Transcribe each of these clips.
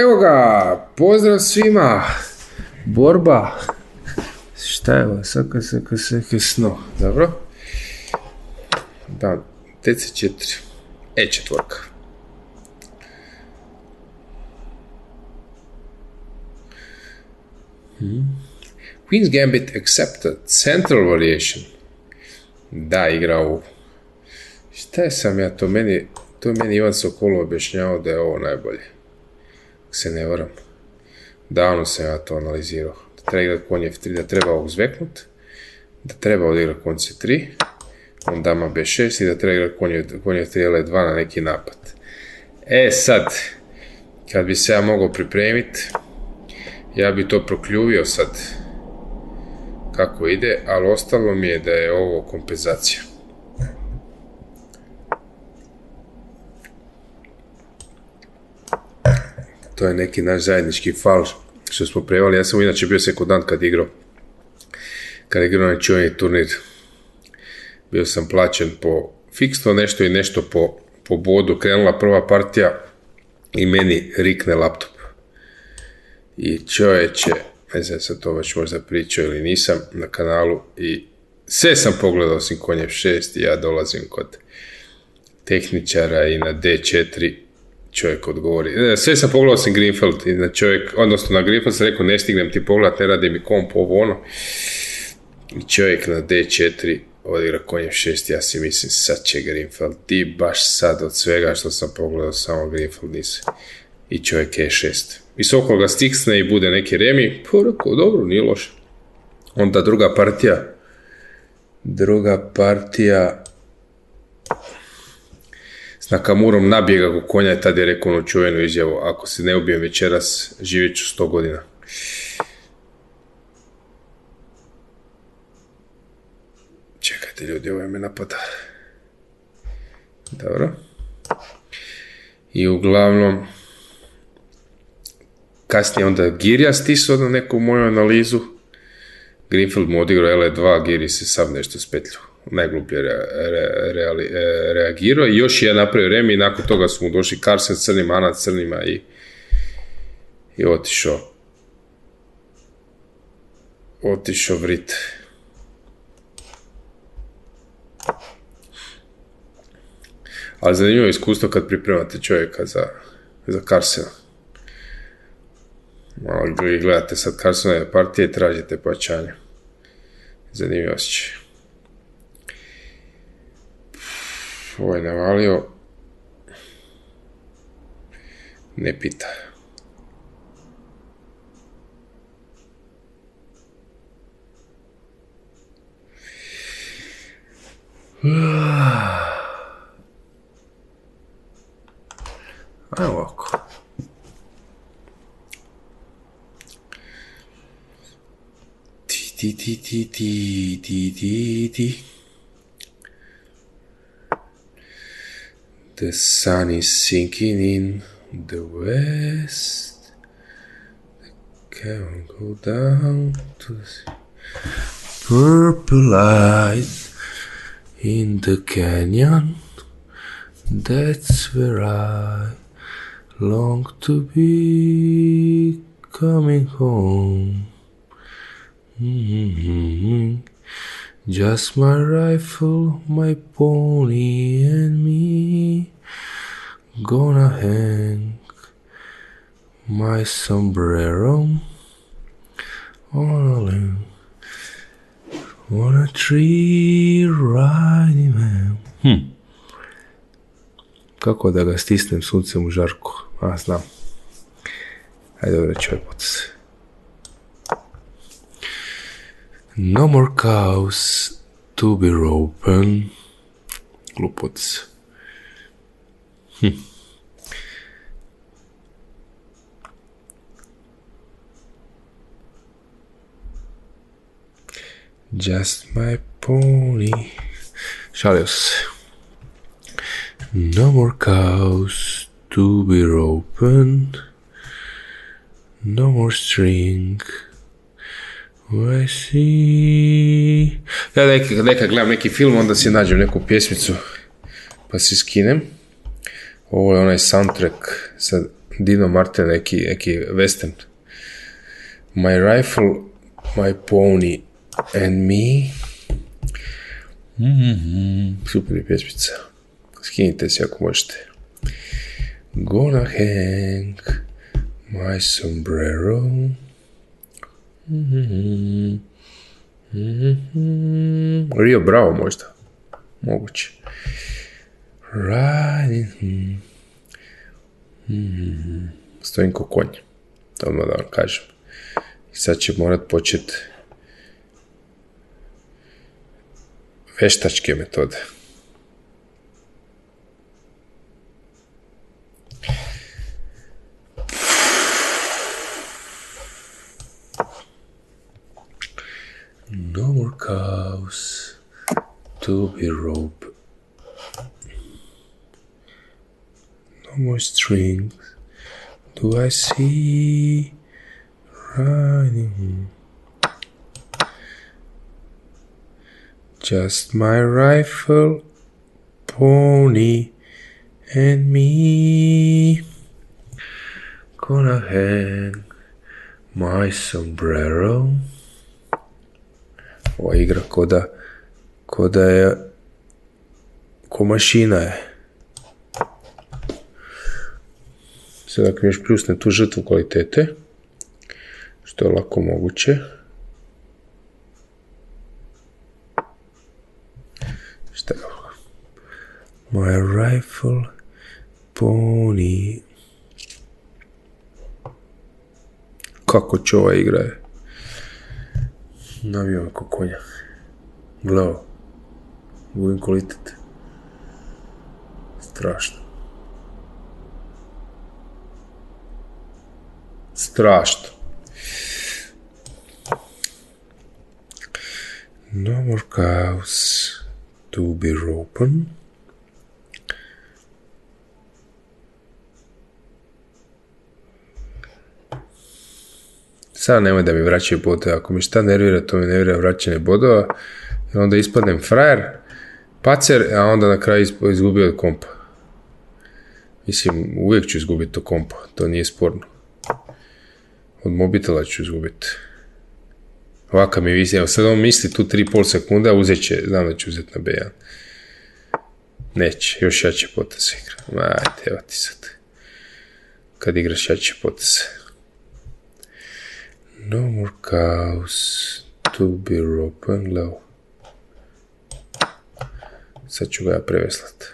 Evo ga, pozdrav svima. Borba. Šta je ovo, kad se, kad sno, dobro? Da, TC4. E četvorka. Hmm. Queen's Gambit accepted. Central variation. Da, igra u... Šta je sam ja to meni... To je meni Ivan Sokolo objašnjavao da je ovo najbolje. Se ne varam. Davno sam ja to analizirao. Da treba igrati konj F3, da treba uzveknut. Da treba odigrati konj C3. On dama B6 i da treba igrati konj F3 L2 na neki napad. E sad, kad bi se ja mogao pripremiti, ja bi to prokljuvio sad kako ide, ali ostalo mi je da je ovo kompenzacija. To je neki naš zajednički fal što smo prevali. Ja sam inače bio sekundant kad igrao. Kad igrao na čuveni turnir. Bio sam plaćen po fiksno nešto i nešto po, po bodu. Krenula prva partija i meni rikne laptop. I čovječe, ne znam sam to već možda pričao ili nisam na kanalu i sve sam pogledao osim konjev 6 i ja dolazim kod tehničara i na D4 čovjek odgovori. E, sve sam pogledao sam Greenfield i na čovjek, odnosno na Greenfield sam rekao ne stignem ti pogled, ne radi mi komp ovo ono. I čovjek na D4 odigra konjev 6, ja si mislim sad će Greenfield, ti baš sad od svega što sam pogledao samo Greenfield nisi. I čovjek je 6 visoko ga stiksne i bude neki remi, pa rekao, dobro, nije loše. Onda druga partija, druga partija Nakamurom nabijega go konja i tad je rekao ono čuvenu izjavu, ako se ne ubijem večeras, živjet ću sto godina. Čekajte ljudi, ovo je me napada. Dobro. I uglavnom, kasnije onda Girja stisao na neku moju analizu. Greenfield mu odigrao L2, Giri se sam nešto spetlju. Najgluplje e, reagirao i još je napravio remi i nakon toga su mu došli Carson crnima, Ana crnima i, i otišao otišao vrit. Ali zanimljivo iskustvo kad pripremate čovjeka za, za Carsena. Malo gledate sad Carsonove partije i tražite pojačanje. Zanimljivo osjećaj. Ovo je navalio. Ne pita. Ajmo ovako. Ti, ti, ti, ti, ti, ti, ti. The sun is sinking in the west. The can go down to the. Purple light in the canyon. That's where I long to be coming home. Mm-hmm. Just my rifle, my pony, and me. Gonna hang my sombrero on a limb. On a tree riding man. Hm. Kako da ga stisnem suncem u žarku? A, znam. Ajde, dobro, čovjek potes. No more cows to be open. Glupoc. Hm. Just my pony. Se. No more cows to be opened. No more string. Ja neka, neka gledam neki film, onda si nađem neku pjesmicu pa si skinem. Ovo je onaj soundtrack sa Dino Martin, neki, neki western. My rifle, my pony and me. Mm-hmm. Super je pjesmica. Skinite se ako možete. Gonna hang my sombrero. Rio Bravo možda. Moguće. Mm-hmm. Stojim ko konj. To da vam kažem. I sad će morat početi veštačke metode. To. No more strings do I see riding. Just my rifle, pony, and me. Gonna hang my sombrero. Ova igra koda, koda je, ko mašina je. Sad ako još pljusne tu žrtvu kvalitete, što je lako moguće. Šta je ovo? My rifle, pony. Kako će ova igra je? Navio me ko konja. Gledao. Gubim kvalitet. Strašno. Strašno. No more cows to be open. Sad nemoj da mi vraćaju bodove. Ako mi šta nervira, to mi nervira vraćanje bodova. I onda ispadnem frajer, pacer, a onda na kraju izgubio od kompa. Mislim, uvijek ću izgubiti od kompa, to nije sporno. Od mobitela ću izgubiti. Ovaka mi vizija, evo sad on misli tu 3,5 sekunda, uzet će, znam da ću uzeti na B1. Neće, još jače poteze igra. Ajde, evo ti sad. Kad igraš jače poteze. No more cows to be open low. Sad ću ga ja preveslat.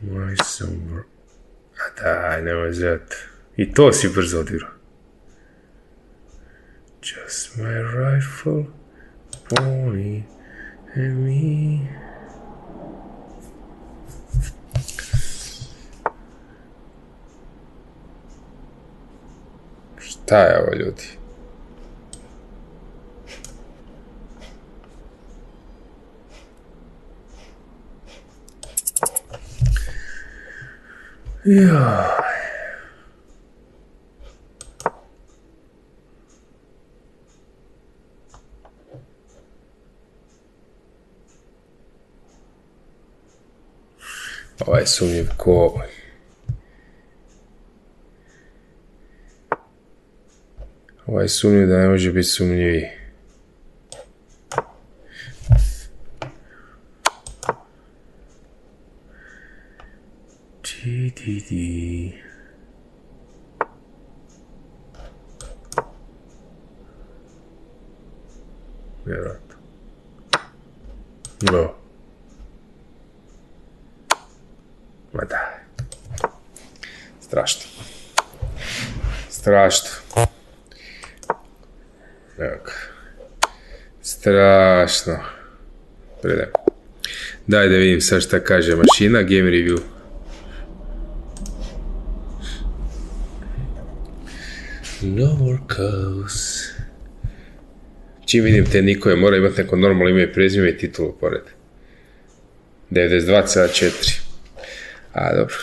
My summer. A daj, nemoj zrat. I to si brzo odigrao. Just my rifle, pony, and me. Šta je ovo ljudi? Ja. Ovaj sumnjiv ko... Ovaj sumnjiv da ne može biti sumnjivi. Di. Vjerojatno. No. Ma da. Strašno. Strašno. Evo ga. Strašno. Predajem. Daj da vidim sad šta kaže mašina, game review. No more cows. Čim vidim te Nikoje, mora imati neko normalno ime i prezime i titulu pored. 92,4. A, dobro.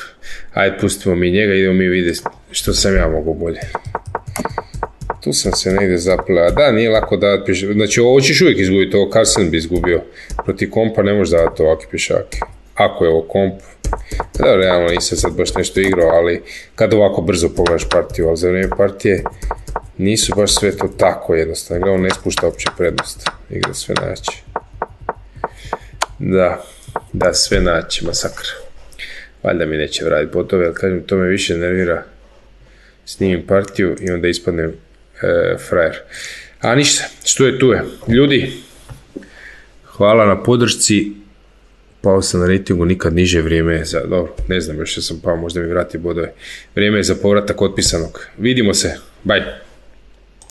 Ajde, pustimo mi njega, idemo mi vidjeti što sam ja mogu bolje. Tu sam se negdje zapleo. A da, nije lako da pješake. Znači, ovo ćeš uvijek izgubiti, ovo Carson bi izgubio. Protiv kompa ne možeš davati ovakve pješake. Ako je ovo komp, da, realno nisam sad baš nešto igrao, ali kad ovako brzo pogledaš partiju, ali za vrijeme partije nisu baš sve to tako jednostavno. On ne spušta uopće prednost. Igra sve naći. Da, da sve naći, masakr. Valjda mi neće vratiti botove, ali kažem, to me više nervira. Snimim partiju i onda ispadnem e, frajer. A ništa, što je tu je. Ljudi, hvala na podršci. Pao sam na ratingu, nikad niže vrijeme je za, dobro, ne znam još što sam pao, možda mi vrati bodove. Vrijeme je za povratak otpisanog. Vidimo se, bye.